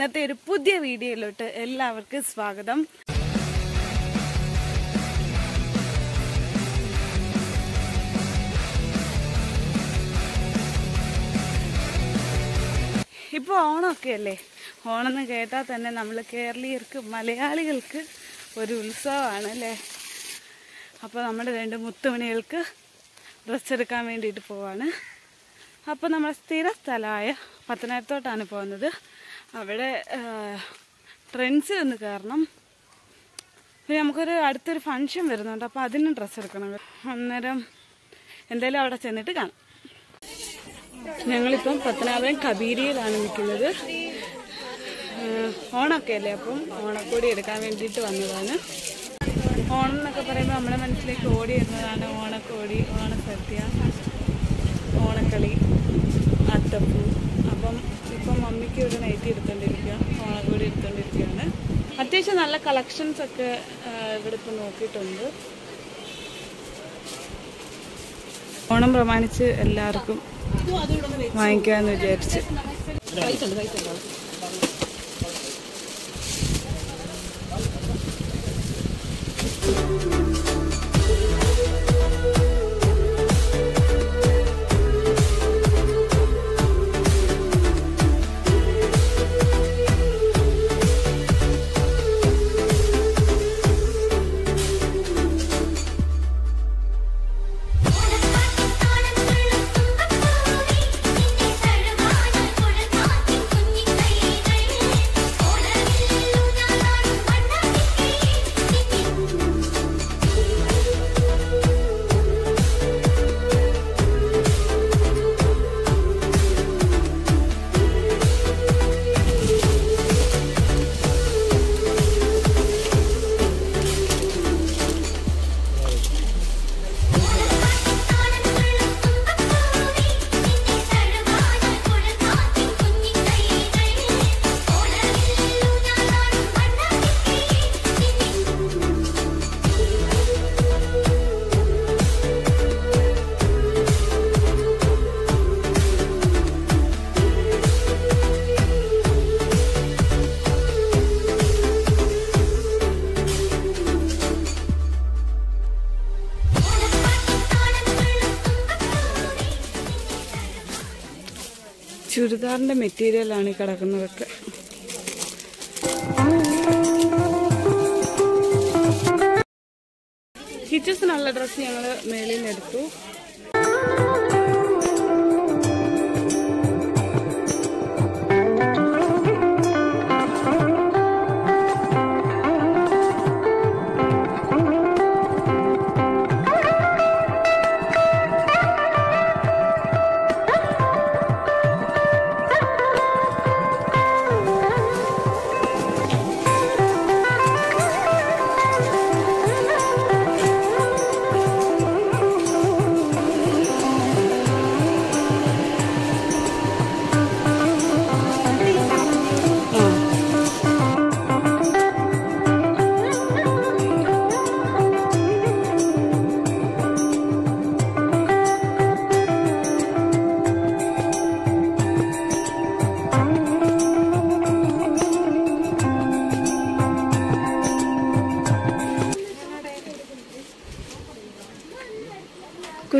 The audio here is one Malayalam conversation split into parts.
ഇന്നത്തെ ഒരു പുതിയ വീഡിയോയിലോട്ട് എല്ലാവർക്കും സ്വാഗതം. ഇപ്പോൾ ഓണമൊക്കെ അല്ലേ? ഓണം എന്ന് കേട്ടാൽ തന്നെ നമ്മൾ കേരളീയർക്ക് മലയാളികൾക്ക് ഒരു ഉത്സവമാണ് അല്ലേ? അപ്പോൾ നമ്മുടെ രണ്ട് മുത്തുമണികൾക്ക് ഡ്രസ്സ് എടുക്കാൻ വേണ്ടിയിട്ട് പോവാണ്. അപ്പോൾ നമ്മുടെ സ്ഥിര സ്ഥലമായ പത്തനാപുരത്തോട്ടാണ് പോകുന്നത്. അവിടെ ട്രെൻഡ്സിൽ എന്ന് കാരണം നമുക്കൊരു അടുത്തൊരു ഫങ്ഷൻ വരുന്നുണ്ട്. അപ്പോൾ അതിനും ഡ്രസ്സ് എടുക്കണം. അന്നേരം എന്തായാലും അവിടെ ചെന്നിട്ട് കാണാം. ഞങ്ങളിപ്പം പത്തനാപുരം കബീരിയിലാണ് നിൽക്കുന്നത്. ഓണമൊക്കെ അല്ലേ? അപ്പം ഓണക്കോടി എടുക്കാൻ വേണ്ടിയിട്ട് വന്നതാണ്. ഓണം എന്നൊക്കെ പറയുമ്പോൾ നമ്മുടെ മനസ്സിലേക്ക് ഓടി എന്നതാണ് ഓണക്കോടി ഓണസദ്യ ഓണക്കളി അത്തപ്പൂ. അപ്പം ഇപ്പം മമ്മിക്ക് ഒരു നൈറ്റി എടുത്തോണ്ടിരിക്കുക ഓണക്കോടി എടുത്തോണ്ടിരിക്കുകയാണ് അത്യാവശ്യം നല്ല കളക്ഷൻസ് ഒക്കെ ഇവിടെ ഇപ്പം നോക്കിയിട്ടുണ്ട്. ഓണം പ്രമാണിച്ച് എല്ലാവർക്കും വാങ്ങിക്കാന്ന് വിചാരിച്ച്. ചുരിദാറിന്റെ മെറ്റീരിയലാണ് കിടക്കുന്നതൊക്കെ. കിച്ചസിനുള്ള ഡ്രസ്സ് ഞങ്ങൾ മേളിൽ എടുത്തു.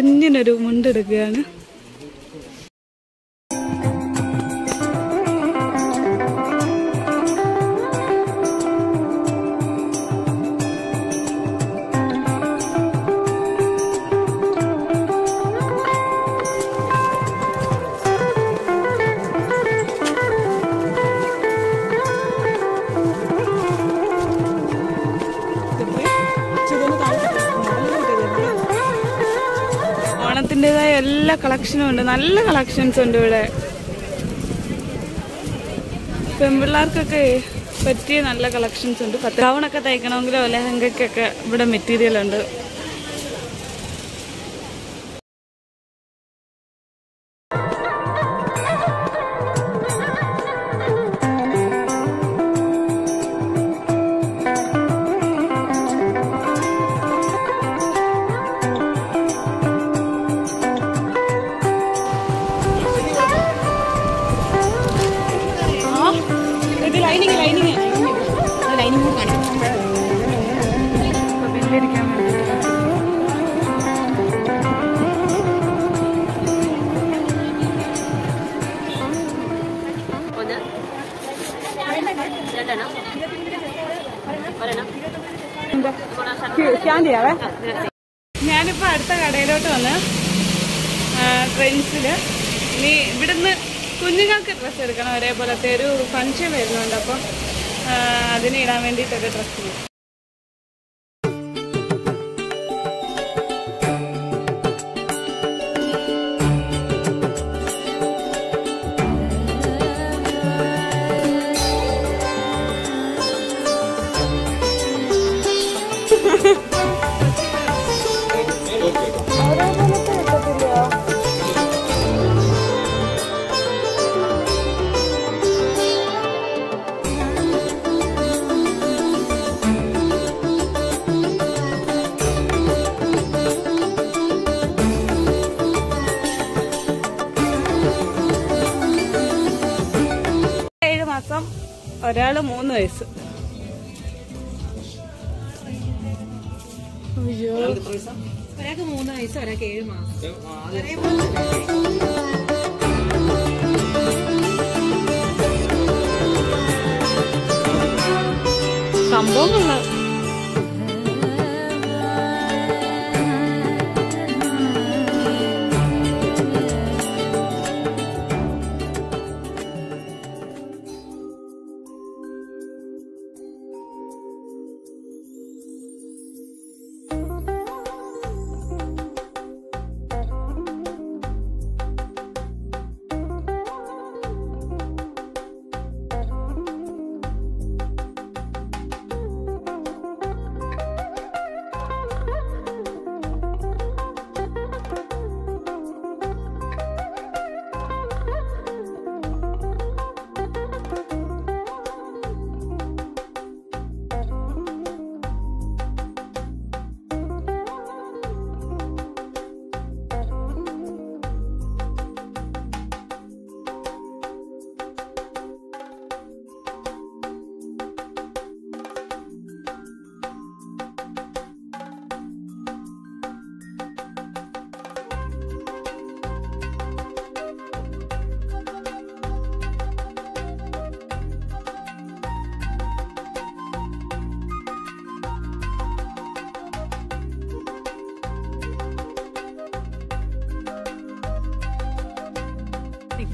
കുഞ്ഞിനൊരു മുണ്ടെടുക്കുകയാണ്. കളക്ഷനും ഉണ്ട് നല്ല കളക്ഷൻസ് ഉണ്ട് ഇവിടെ. പെൺപിള്ളേർക്കൊക്കെ പറ്റിയ നല്ല കളക്ഷൻസ് ഉണ്ട്. പത്ത് ഗൗണൊക്കെ തയ്ക്കണമെങ്കിലോ? ലെഹങ്കയ്ക്കൊക്കെ ഇവിടെ മെറ്റീരിയൽ ഉണ്ട്. സ്കാൻ ചെയ്യാവേ ഞാനിപ്പോ അടുത്ത കടയിലോട്ട് വന്ന് ഫ്രണ്ട്സിൽ ഇനി ഇവിടുന്ന് കുഞ്ഞുങ്ങൾക്ക് ഡ്രസ്സ് എടുക്കണം. ഒരേപോലത്തെ ഒരു ഫംഗ്ഷൻ വരുന്നുണ്ട് അപ്പം അതിനിടാൻ അതിന് ഇടാൻ ഡ്രസ്സ് മാസം ഒരാൾ മൂന്ന് വയസ്സ്. അയ്യോ. ഒരാൾക്ക് മൂന്ന് വയസ്സ് ഒരാൾക്ക് ഏഴ് മാസം. സംഭവം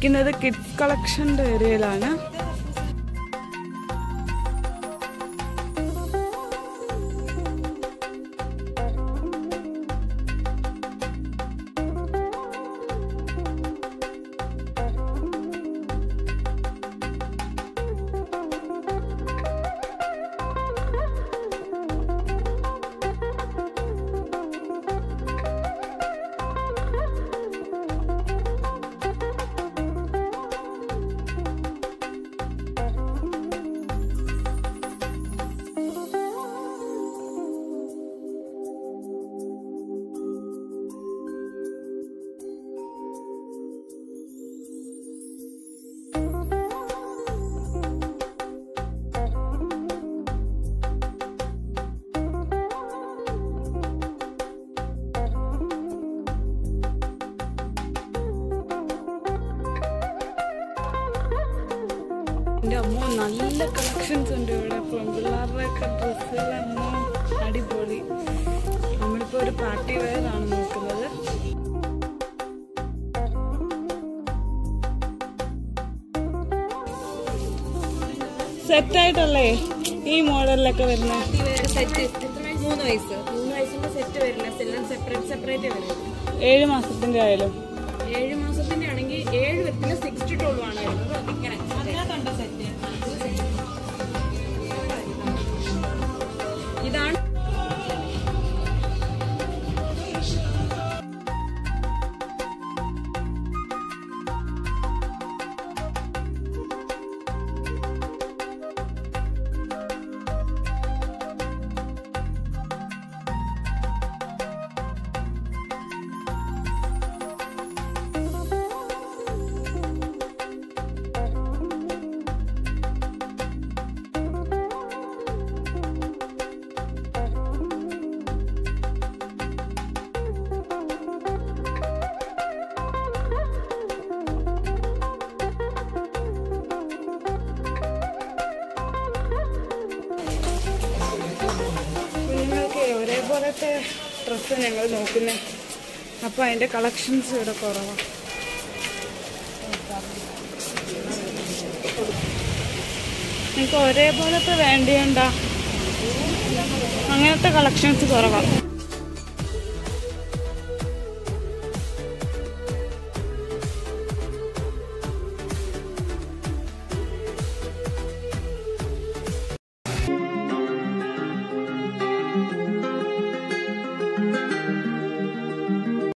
നിൽക്കുന്നത് കിഡ്സ് കളക്ഷന്റെ ഏരിയയിലാണ്. നല്ല കളക്ഷൻസ് ഉണ്ട് ഇവിടെ. പെൺപിള്ളേരുടെയൊക്കെ അമ്മ അടിപൊളി നമ്മളിപ്പോൾ ഒരു പാർട്ടി വേറാണ് നോക്കുന്നത്. സെറ്റായിട്ടല്ലേ ഈ മോഡലിലൊക്കെ വരുന്ന? സെറ്റ് മൂന്ന് വയസ്സ്. മൂന്ന് വയസ്സിന്റെ സെറ്റ് വരുന്ന. സെപ്പറേറ്റ് സെപ്പറേറ്റ് വരും ഏഴ് മാസത്തിന്റെ ആയാലും. ഏഴ് മാസത്തിന്റെ ആണെങ്കിൽ ഏഴ് വരത്തില്ല സിക്സ്റ്റി ടോളാണ് വരുന്നത്. ഇങ്ങനെ. അതിനകത്തുണ്ടോ സെറ്റ് ഒരേപോലത്തെ ഡ്രസ്സ് ഞങ്ങൾ നോക്കുന്നത് അപ്പോൾ അതിന്റെ കളക്ഷൻസ് ഇവിടെ കുറവാണ് നിങ്ങൾക്ക് ഒരേപോലത്തെ വേണ്ടിയുണ്ടോ? അങ്ങനത്തെ കളക്ഷൻസ് കുറവാണ്